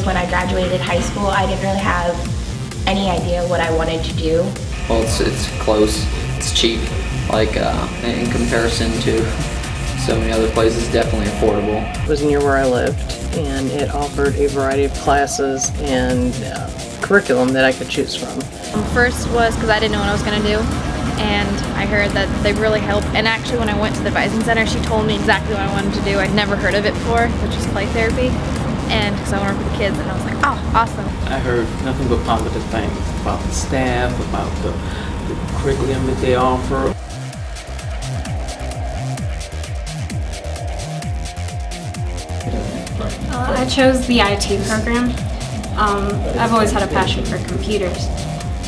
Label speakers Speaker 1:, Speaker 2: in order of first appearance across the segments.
Speaker 1: graduated high school, I didn't really have any idea what I wanted to do.
Speaker 2: Well, it's, it's close, it's cheap, like uh, in comparison to so many other places, definitely affordable.
Speaker 3: It was near where I lived and it offered a variety of classes and uh, curriculum that I could choose from.
Speaker 4: First was because I didn't know what I was going to do and I heard that they really help. And actually when I went to the advising center, she told me exactly what I wanted to do. I'd never heard of it before, which is play therapy. And because I want to work with the kids and I was like, oh, awesome.
Speaker 5: I heard nothing but positive things about the staff, about the, the curriculum that they offer.
Speaker 6: Uh, I chose the IT program. Um, I've always had a passion for computers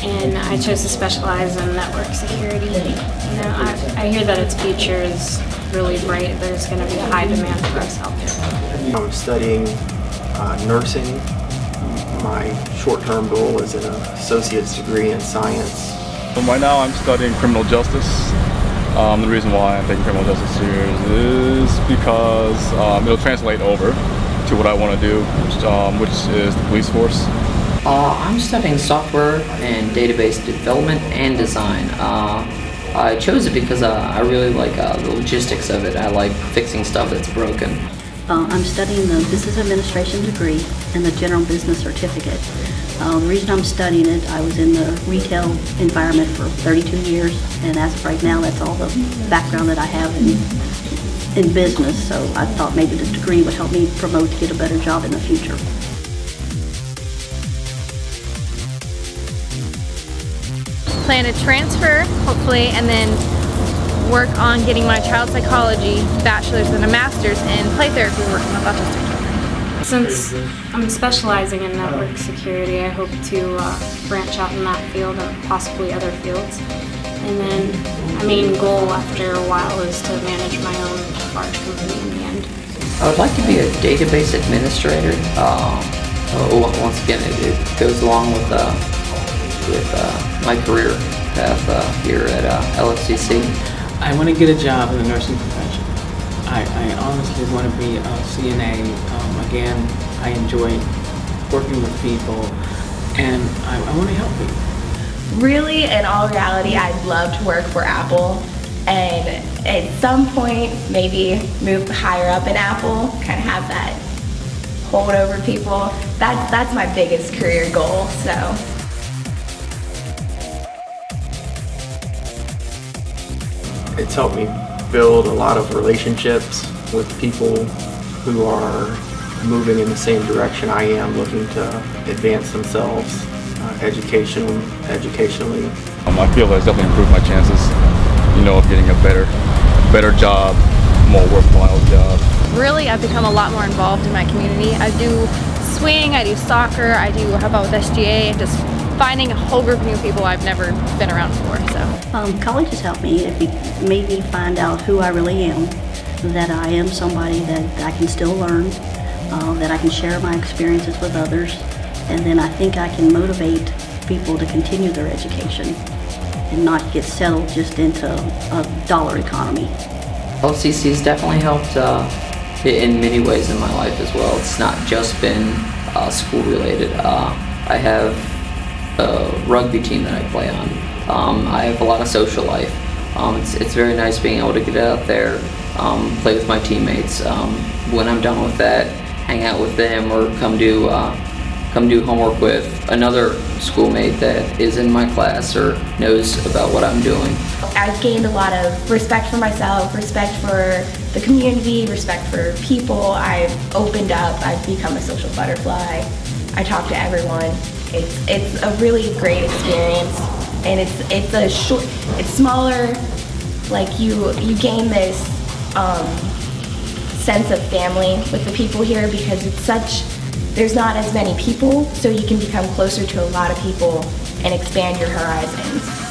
Speaker 6: and I chose to specialize in network security. You know, I, I hear that its future is really bright. There's going to be a high demand for us out there.
Speaker 7: I'm studying uh, nursing. My short-term goal is an associate's degree in science.
Speaker 8: Well, right now I'm studying criminal justice. Um, the reason why I'm taking criminal justice serious is because um, it'll translate over to what I want to do, which, um, which is the police force.
Speaker 2: Uh, I'm studying software and database development and design. Uh, I chose it because uh, I really like uh, the logistics of it. I like fixing stuff that's broken.
Speaker 9: Uh, I'm studying the business administration degree and the general business certificate. Uh, the reason I'm studying it, I was in the retail environment for 32 years, and as of right now, that's all the background that I have in in business, so I thought maybe the degree would help me promote to get a better job in the future.
Speaker 4: Plan to transfer, hopefully, and then work on getting my child psychology bachelor's and a master's in play therapy working with autistic children.
Speaker 6: Since I'm specializing in network security, I hope to uh, branch out in that field and possibly other fields. And then my main goal after a while is to manage my own large company in the end.
Speaker 2: I would like to be a database administrator. Uh, once again, it, it, goes along with uh, with uh, my career path uh, here at uh, LFCC.
Speaker 5: I want to get a job in the nursing profession. I, I honestly want to be a CNA. Um, again, I enjoy working with people, and I, I want to help people.
Speaker 1: Really, in all reality, I'd love to work for Apple and at some point maybe move higher up in Apple, kind of have that hold over people. That's, that's my biggest career goal, so.
Speaker 7: It's helped me build a lot of relationships with people who are moving in the same direction I am, looking to advance themselves uh, education, educationally.
Speaker 8: Um, I feel that's definitely improved my chances you know, of getting a better, better job, more worthwhile job.
Speaker 4: Really, I've become a lot more involved in my community. I do swing, I do soccer, I do help out with SGA, and just finding a whole group of new people I've never been around before. So,
Speaker 9: um, college has helped me. It made me find out who I really am, that I am somebody that I can still learn, uh, that I can share my experiences with others, and then I think I can motivate people to continue their education and not get settled just into a dollar economy.
Speaker 2: LCC has definitely helped uh, in many ways in my life as well. It's not just been uh, school related. Uh, I have a rugby team that I play on. Um, I have a lot of social life. Um, it's, it's very nice being able to get out there, um, play with my teammates. Um, when I'm done with that, hang out with them or come do uh, come do homework with another schoolmate that is in my class or knows about what I'm doing.
Speaker 1: I've gained a lot of respect for myself, respect for the community, respect for people. I've opened up, I've become a social butterfly. I talk to everyone. It's, it's a really great experience and it's, it's a short, it's smaller, like you, you gain this um, sense of family with the people here because it's such there's not as many people, so you can become closer to a lot of people and expand your horizons.